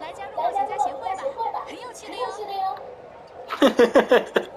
来加入冒险家协会吧，很有趣的哟。